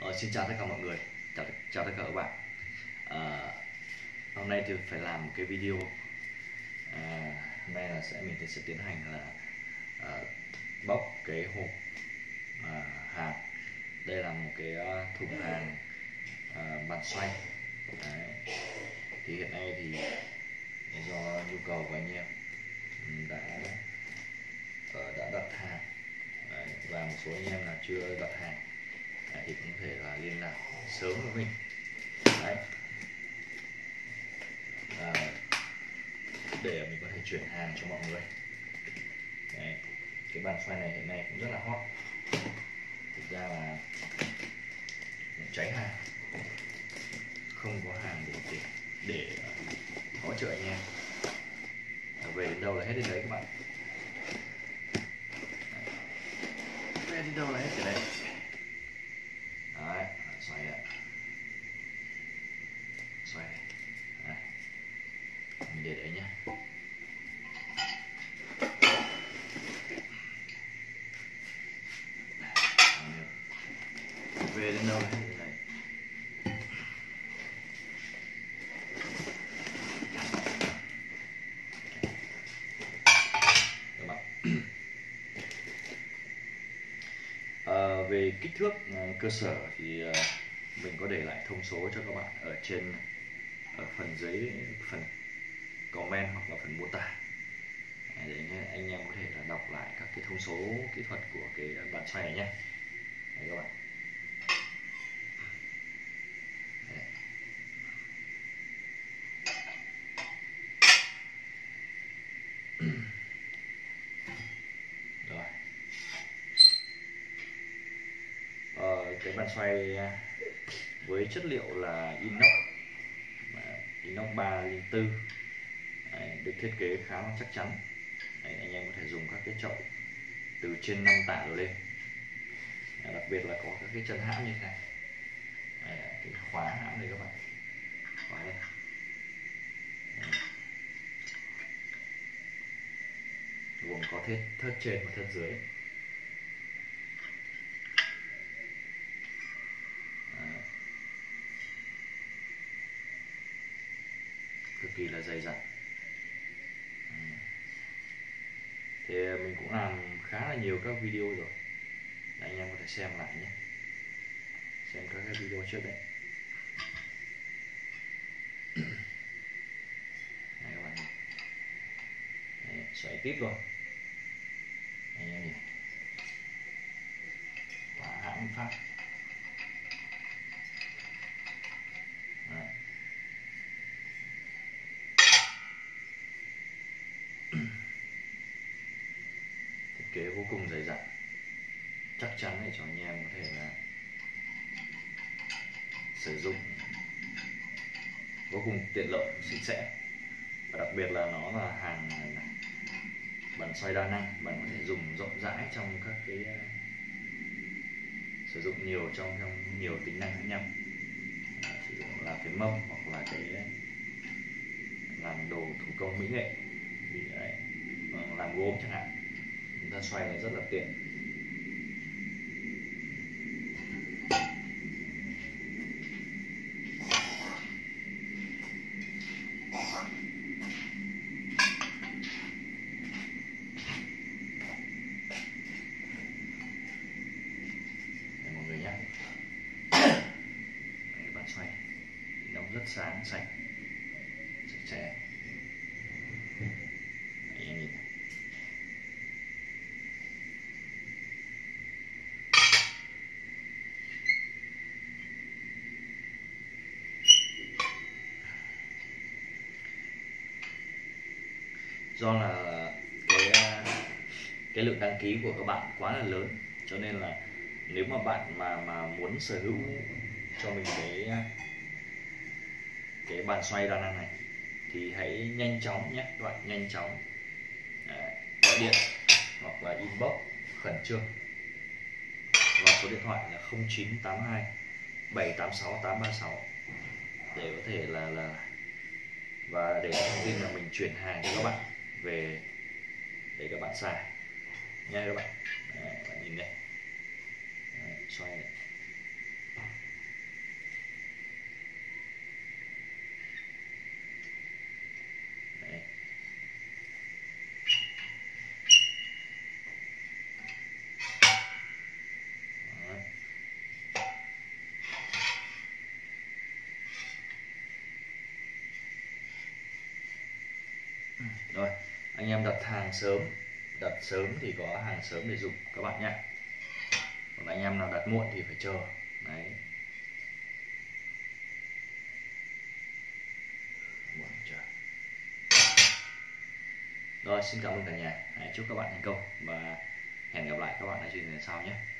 Ờ, xin chào tất cả mọi người, chào, chào tất cả các bạn. À, hôm nay thì phải làm một cái video. À, hôm nay là sẽ mình sẽ tiến hành là à, bóc cái hộp à, hàng. Đây là một cái thùng hàng à, bàn xoay. Đấy. Thì hiện nay thì do nhu cầu của anh em đã đã đặt hàng Đấy, và một số anh em là chưa đặt hàng thì cũng có thể là liên lạc sớm với mình. Đấy. À, để mình có thể chuyển hàng cho mọi người. Đấy. cái bàn xoay này hiện nay cũng rất là hot. Thực ra là cháy hàng. Không có hàng để để, để hỗ trợ anh em. Về đến đâu là hết đến đấy các bạn. Về đến đâu là hết đến đấy xoay đấy xoay này đấy. mình để đấy nhé về đến đâu này đấy các bạn. Ờ, về kích thước ờ, cơ sở thì ờ, mình có để lại thông số cho các bạn ở trên, ở phần giấy phần comment hoặc là phần mô tả. À, để anh em có thể là đọc lại các cái thông số kỹ thuật của cái bàn xoay này nhé. Đấy các bạn. Đấy. rồi. Ờ, cái bàn xoay à, với chất liệu là inox inox 304 Đấy, được thiết kế khá là chắc chắn. Đấy, anh em có thể dùng các cái chậu từ trên 5 tạ đổ lên. Đấy, đặc biệt là có các cái chân hãm như thế này. Đấy, cái khóa hãm đây các bạn. Khóa đây. Đấy. gồm có thiết thớt trên và thớt dưới. Đấy. cực kỳ là dày dặn. Thì ờ, mình cũng làm khá là nhiều các video rồi. Anh em có thể xem lại nhé. Xem các cái video trước đấy này các bạn nhìn. Đấy, tiếp rồi. Anh em nhìn. Quả hãng phát Đấy. thiết kế vô cùng dày dặn. Chắc chắn để cho anh em có thể là sử dụng. Vô cùng tiện lợi sạch sẽ. Và đặc biệt là nó là hàng bàn xoay đa năng. Bạn có thể dùng rộng rãi trong các cái uh, sử dụng nhiều trong trong nhiều tính năng khác nhau. À, sử dụng là cái mâm hoặc là cái ờ, làm đồ thủ công mỹ nghệ. Thì đấy, làm gốm chẳng hạn chúng ta xoay này rất là tiện. Đây, người bạn xoay. Đóng rất sáng sạch sạch sẽ Đấy, em nhìn này do là cái à, cái lượng đăng ký của các bạn quá là lớn. Cho nên là nếu mà bạn mà mà muốn sở hữu cho mình cái à, cái bàn xoay đa năng này, thì hãy nhanh chóng nhé, các bạn, nhanh chóng à, gọi điện hoặc là inbox khẩn trương. Và số điện thoại là 0982 786 836 để có thể là là, và để thông tin là mình chuyển hàng cho các bạn về để các bạn xài. Nha các bạn. Đấy, bạn nhìn đây. Đấy, xoay này. Rồi anh em đặt hàng sớm, đặt sớm thì có hàng sớm để dùng, các bạn nhé. Còn anh em nào đặt muộn thì phải chờ. Đấy. Rồi, xin cảm ơn cả nhà. Hãy chúc các bạn thành công và hẹn gặp lại các bạn ở chương trình sau nhé.